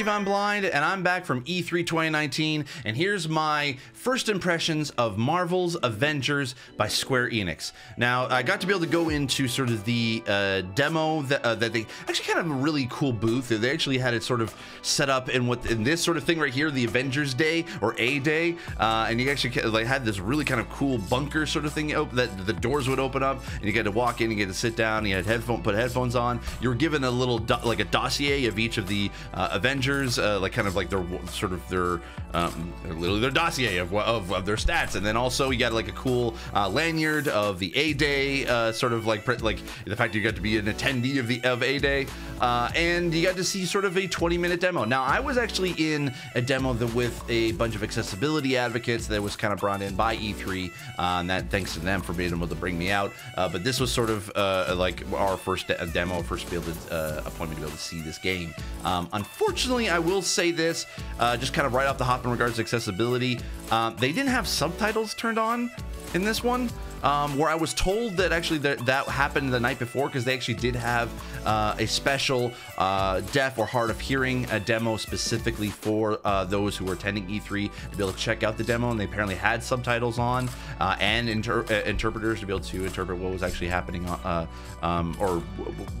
Yvonne Blind, and I'm back from E3 2019, and here's my first impressions of Marvel's Avengers by Square Enix. Now, I got to be able to go into sort of the uh, demo that, uh, that they actually kind of a really cool booth. They actually had it sort of set up in what in this sort of thing right here, the Avengers Day or A Day, uh, and you actually like had this really kind of cool bunker sort of thing that the doors would open up, and you get to walk in, you get to sit down, you had headphone, put headphones on. You were given a little like a dossier of each of the uh, Uh, like kind of like their sort of their um, literally their dossier of, of, of, their stats, and then also you got like a cool uh, lanyard of the A Day, uh, sort of like like the fact you got to be an attendee of the of A Day, uh, and you got to see sort of a 20 minute demo. Now I was actually in a demo that with a bunch of accessibility advocates that was kind of brought in by E3, uh, and that thanks to them for being able to bring me out. but this was sort of like our first de demo, first to, appointment to be able to see this game. Um, unfortunately, I will say this, uh, just kind of right off the hop in regards to accessibility. Um, they didn't have subtitles turned on in this one um, where I was told that actually that, that happened the night before because they actually did have uh, a special uh, deaf or hard of hearing a demo specifically for uh, those who were attending E3 to be able to check out the demo, and they apparently had subtitles on uh, and inter uh, interpreters to be able to interpret what was actually happening, uh, um, or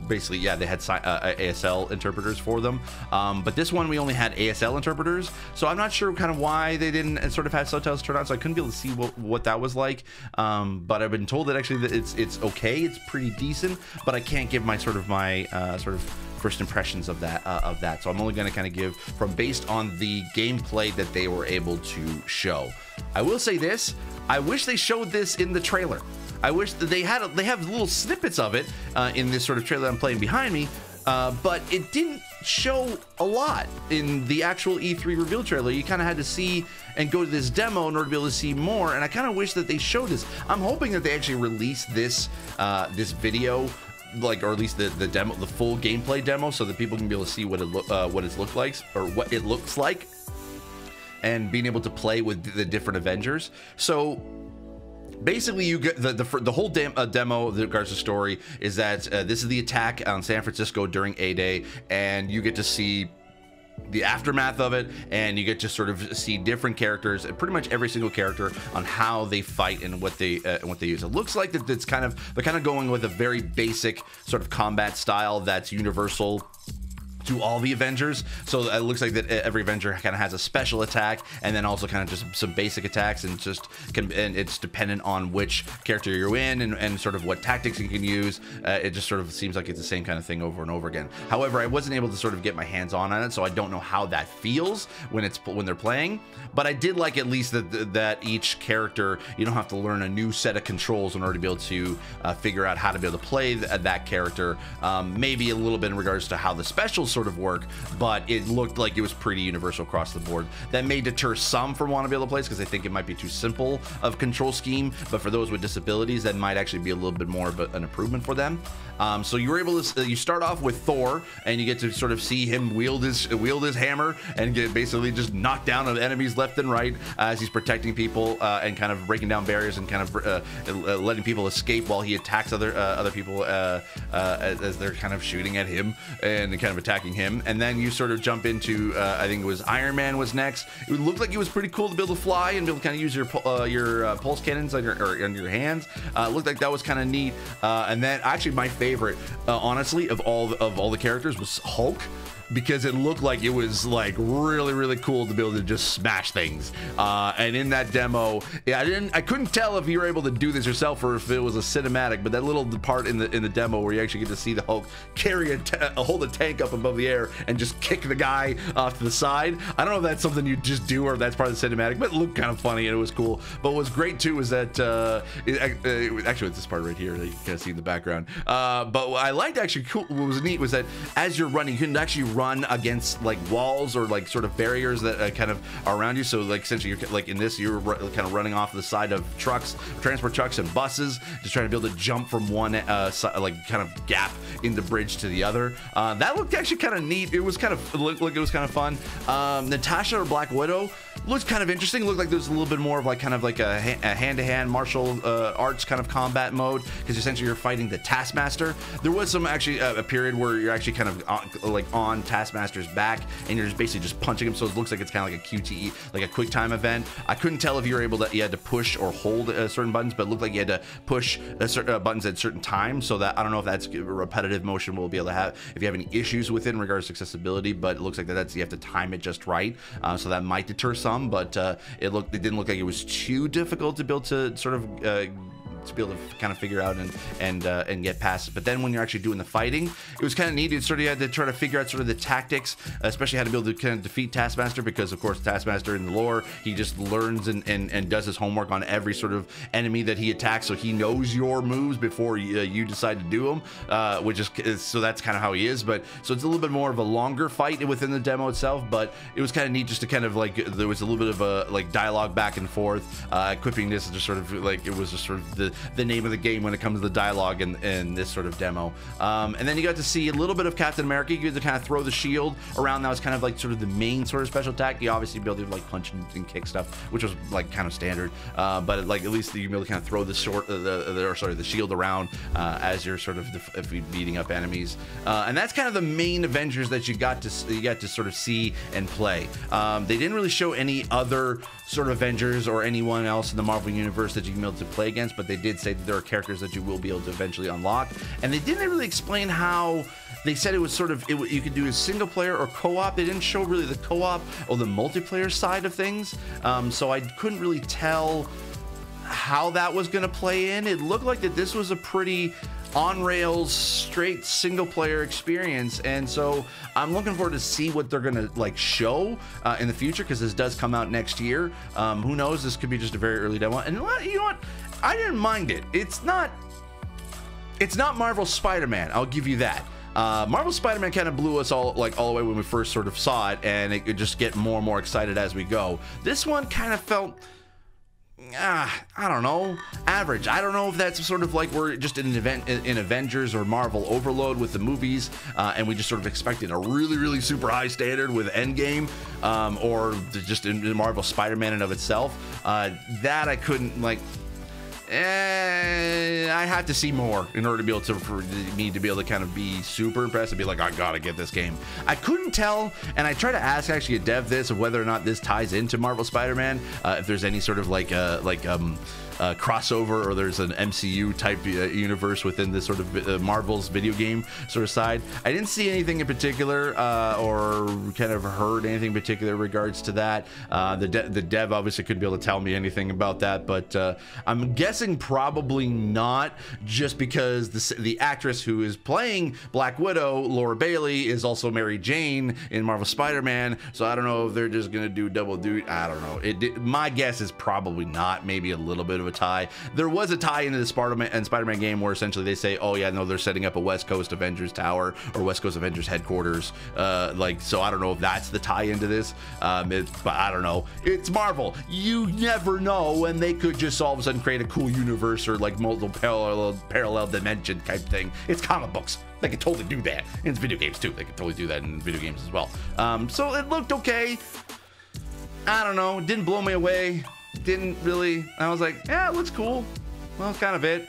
basically, yeah, they had ASL interpreters for them. Um, but this one we only had ASL interpreters, so I'm not sure kind of why they didn't sort of have subtitles turned on, so I couldn't be able to see what, what that was like. Um, but I've been told that actually that it's it's okay, it's pretty decent, but I can't give my sort of my uh, sort of first impressions of that uh, of that. So I'm only going to kind of give from based on the gameplay that they were able to show. I will say this: I wish they showed this in the trailer. I wish that they had a, they have little snippets of it uh, in this sort of trailer I'm playing behind me, uh, but it didn't show a lot in the actual E3 reveal trailer. You kind of had to see and go to this demo in order to be able to see more. And I kind of wish that they showed this. I'm hoping that they actually release this uh, this video like or at least the the demo the full gameplay demo so that people can be able to see what it look uh, what it looks like or what it looks like and being able to play with the different avengers so basically you get the the, the whole dem, uh, demo of the to story is that uh, this is the attack on San Francisco during A Day, and you get to see the aftermath of it and you get to sort of see different characters pretty much every single character on how they fight and what they uh, what they use. It looks like that it's kind of they're kind of going with a very basic sort of combat style that's universal to all the Avengers. So it looks like that every Avenger kind of has a special attack, and then also kind of just some basic attacks, and just can, and it's dependent on which character you're in and, and sort of what tactics you can use. Uh, it just sort of seems like it's the same kind of thing over and over again. However, I wasn't able to sort of get my hands on on it, so I don't know how that feels when it's when they're playing. But I did like at least that that each character you don't have to learn a new set of controls in order to be able to uh, figure out how to be able to play th that character. Um, maybe a little bit in regards to how the specials sort of work, but it looked like it was pretty universal across the board. That may deter some from wanting to be able to play because they think it might be too simple of control scheme, but for those with disabilities, that might actually be a little bit more of a, an improvement for them. Um, so you were able to you start off with Thor, and you get to sort of see him wield his wield his hammer and get basically just knock down enemies left and right as he's protecting people uh, and kind of breaking down barriers and kind of uh, uh letting people escape while he attacks other uh, other people uh, uh, as they're kind of shooting at him and kind of attacking him. And then you sort of jump into uh, I think it was Iron Man was next. It looked like it was pretty cool to be able to fly and be able to kind of use your uh, your uh, pulse cannons on your or on your hands. it looked like that was kind of neat. and then actually my favorite favorite, uh, honestly, of all the, of all the characters was Hulk because it looked like it was like really really cool to be able to just smash things. Uh, and in that demo yeah i didn't i couldn't tell if you were able to do this yourself or if it was a cinematic but that little part in the in the demo where you actually get to see the hulk carry a, a hold a tank up above the air and just kick the guy off to the side. I don't know if that's something you just do or if that's part of the cinematic but it looked kind of funny and it was cool. But what was great too was that uh, it, uh, actually it's this part right here that you can see in the background. Uh, but what i liked actually cool what was neat was that as you're running you can actually run against like walls or like sort of barriers that uh, kind of are around you. So like essentially, you're like in this, you're kind of running off the side of trucks, transport trucks, and buses, just trying to be able to jump from one uh, like kind of gap in the bridge to the other. Uh, that looked actually kind of neat. It was kind of look, look it was kind of fun. Um, Natasha or Black Widow looks kind of interesting. Looked like there's a little bit more of like kind of like a, a hand-to-hand martial uh, arts kind of combat mode because essentially you're fighting the Taskmaster. There was some actually uh, a period where you're actually kind of on, like on Taskmaster's back and you're just basically just punching him. So it looks like it's kind of like a QTE, like a quick time event. I couldn't tell if you were able to you had to push or hold uh, certain buttons, but it looked like you had to push certain uh, buttons at certain times. So that I don't know if that's repetitive motion we'll be able to have if you have any issues with it in regards to accessibility. But it looks like that that's you have to time it just right. Uh, so that might deter some, but uh, it looked it didn't look like it was too difficult to build to sort of uh, to be able to kind of figure out and and uh, and get past it. But then when you're actually doing the fighting, it was kind of neat. It sort of had to try to figure out sort of the tactics, especially how to be able to kind of defeat Taskmaster because of course Taskmaster in the lore he just learns and and, and does his homework on every sort of enemy that he attacks, so he knows your moves before you, uh, you decide to do them, uh, which is so that's kind of how he is. But so it's a little bit more of a longer fight within the demo itself, but it was kind of neat just to kind of like there was a little bit of a like dialogue back and forth. Uh, equipping this and just sort of like it was just sort of the the name of the game when it comes to the dialogue in, in this sort of demo. Um, and then you got to see a little bit of Captain America. You get to kind of throw the shield around. That was kind of like sort of the main sort of special attack. You obviously be able to like punch and, and kick stuff, which was like kind of standard. Uh, but like at least you able to kind of throw the short, uh, the, the or sorry, the shield around uh, as you're sort of beating up enemies. Uh, and that's kind of the main Avengers that you got to you got to sort of see and play. Um, they didn't really show any other sort of Avengers or anyone else in the Marvel universe that you can be able to play against, but they did say that there are characters that you will be able to eventually unlock. And they didn't really explain how they said it was sort of it, you could do a single player or co-op. They didn't show really the co-op or the multiplayer side of things, um, so I couldn't really tell how that was going to play in. It looked like that this was a pretty on rails straight single player experience. And so i'm looking forward to see what they're gonna like show uh, in the future because this does come out next year. Um, who knows? This could be just a very early demo. And you know what? I didn't mind it. It's not it's not marvel spider-man i'll give you that. Uh, Marvel Spider-Man kind of blew us all like all the way when we first sort of saw it, and it could just get more and more excited as we go. This one kind of felt ah, I don't know, average. I don't know if that's sort of like we're just in an event in Avengers or Marvel overload with the movies, uh, and we just sort of expected a really, really super high standard with Endgame, um, or just in Marvel Spider-Man and of itself. Uh, that I couldn't like eh, I have to see more in order to be able to for me to be able to kind of be super impressed and be like, I gotta get this game. I couldn't tell, and I tried to ask actually a dev this of whether or not this ties into Marvel Spider-Man, uh, if there's any sort of like uh, like um uh, crossover or there's an MCU type uh, universe within this sort of uh, Marvel's video game sort of side. I didn't see anything in particular uh, or kind of heard anything in particular regards to that. Uh, the, de the dev obviously couldn't be able to tell me anything about that, but uh, I'm guessing probably not just because the, the actress who is playing Black Widow, Laura Bailey, is also Mary Jane in Marvel Spider-Man. So I don't know if they're just going to do double duty. I don't know. It, my guess is probably not. Maybe a little bit of a tie. There was a tie into the Spider-Man and Spider-Man game where essentially they say, "Oh yeah, no, they're setting up a West Coast Avengers tower or West Coast Avengers headquarters." Uh, like, so I don't know if that's the tie into this. Um, it, but I don't know. It's Marvel. You never know, and they could just all of a sudden create a cool universe or like multiple parallel parallel dimension type thing. It's comic books. They could totally do that. And it's video games too. They could totally do that in video games as well. Um, so it looked okay. I don't know. Didn't blow me away didn't really. I was like, yeah, it looks cool. Well, that's kind of it.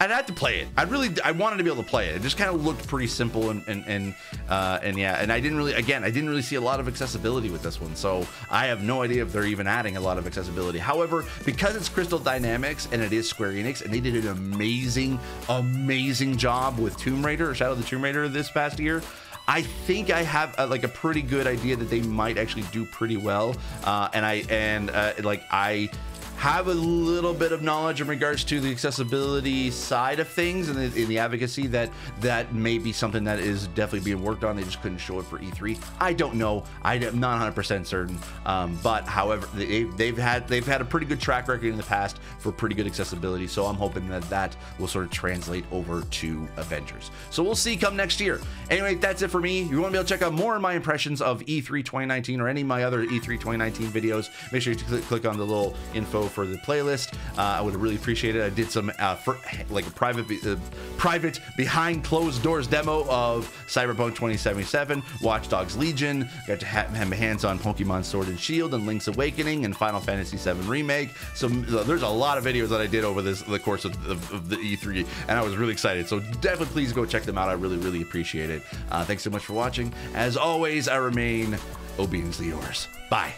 I'd have to play it. I really, I wanted to be able to play it. It just kind of looked pretty simple and and and uh, and yeah. And I didn't really, again, I didn't really see a lot of accessibility with this one. So I have no idea if they're even adding a lot of accessibility. However, because it's Crystal Dynamics and it is Square Enix, and they did an amazing, amazing job with Tomb Raider or Shadow of the Tomb Raider this past year. I think I have a, like a pretty good idea that they might actually do pretty well. Uh, and I and uh, like I have a little bit of knowledge in regards to the accessibility side of things and the, in the advocacy that that may be something that is definitely being worked on. They just couldn't show it for E3. I don't know. I'm not 100% certain. Um, but however, they, they've had they've had a pretty good track record in the past for pretty good accessibility. So I'm hoping that that will sort of translate over to Avengers. So we'll see come next year. Anyway, that's it for me. You want to be able to check out more of my impressions of E3 2019 or any of my other E3 2019 videos, make sure you click on the little info for the playlist. Uh, I would really appreciate it. I did some uh, for, like a private, uh, private behind closed doors demo of Cyberpunk 2077, Watch Dogs Legion. Got to have, my hands on Pokemon Sword and Shield and Link's Awakening and Final Fantasy VII Remake. So there's a lot of videos that I did over this the course of, of, of the E3, and I was really excited. So definitely please go check them out. I really, really appreciate it. Uh, thanks so much for watching. As always, I remain obediently yours. Bye.